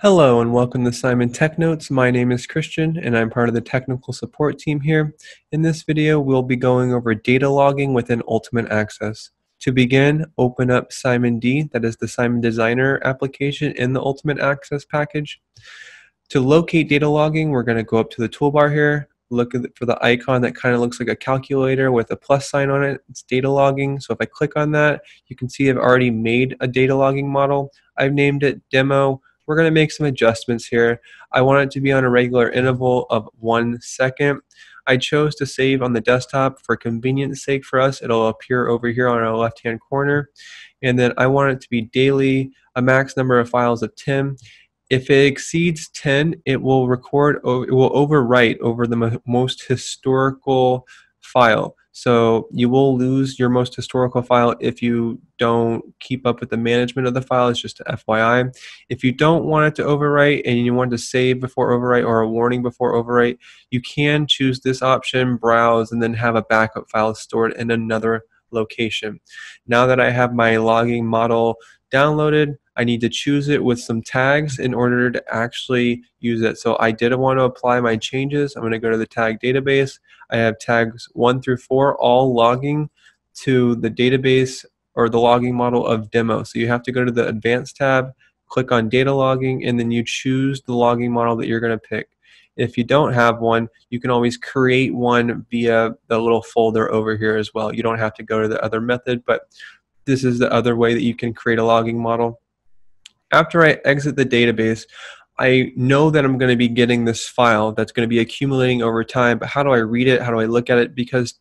Hello and welcome to CIMON Tech Notes. My name is Christian and I'm part of the technical support team here. In this video, we'll be going over data logging within Ultimate Access. To begin, open up CIMON D, that is the CIMON Designer application in the Ultimate Access package. To locate data logging, we're going to go up to the toolbar here, look for the icon that kind of looks like a calculator with a plus sign on it. It's data logging. So if I click on that, you can see I've already made a data logging model. I've named it demo we're going to make some adjustments here. I want it to be on a regular interval of one second. I chose to save on the desktop for convenience sake for us. It'll appear over here on our left hand corner. And then I want it to be daily, a max number of files of 10. If it exceeds 10, it will record, it will overwrite over the most historical file. So you will lose your most historical file if you don't keep up with the management of the file. It's just FYI. If you don't want it to overwrite and you want to save before overwrite or a warning before overwrite, you can choose this option, browse, and then have a backup file stored in another location. Now that I have my logging model downloaded, I need to choose it with some tags in order to actually use it. So I did want to apply my changes. I'm going to go to the tag database. I have tags 1 through 4 all logging to the database or the logging model of demo. So you have to go to the advanced tab, click on data logging, and then you choose the logging model that you're going to pick. If you don't have one, you can always create one via the little folder over here as well. You don't have to go to the other method, but this is the other way that you can create a logging model after I exit the database, I know that I'm going to be getting this file that's going to be accumulating over time, but how do I read it? How do I look at it? Because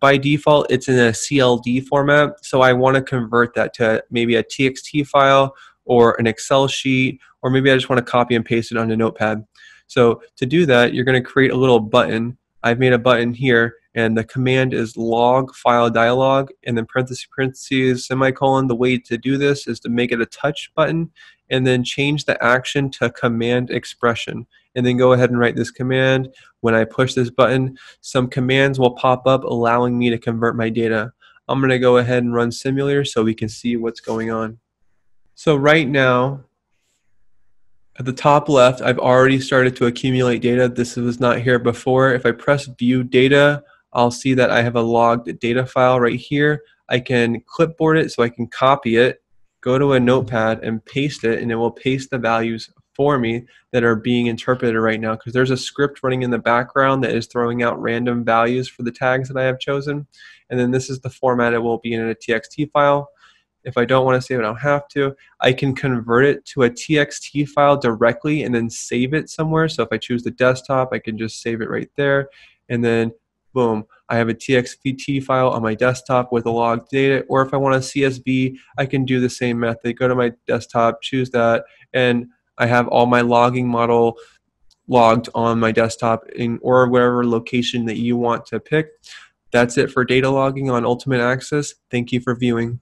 by default, it's in a CLD format, so I want to convert that to maybe a TXT file or an Excel sheet, or maybe I just want to copy and paste it onto Notepad. So to do that, you're going to create a little button. I've made a button here and the command is log file dialog and then parentheses parentheses semicolon the way to do this is to make it a touch button and then change the action to command expression and then go ahead and write this command. When I push this button some commands will pop up allowing me to convert my data. I'm gonna go ahead and run simulator so we can see what's going on. So right now at the top left, I've already started to accumulate data. This was not here before. If I press view data, I'll see that I have a logged data file right here. I can clipboard it so I can copy it, go to a notepad and paste it, and it will paste the values for me that are being interpreted right now because there's a script running in the background that is throwing out random values for the tags that I have chosen. And then this is the format it will be in a TXT file. If I don't want to save it, I don't have to. I can convert it to a TXT file directly and then save it somewhere. So if I choose the desktop, I can just save it right there. And then boom, I have a TXT file on my desktop with the logged data. Or if I want a CSV, I can do the same method. Go to my desktop, choose that, and I have all my logging model logged on my desktop in or wherever location that you want to pick. That's it for data logging on Ultimate Access. Thank you for viewing.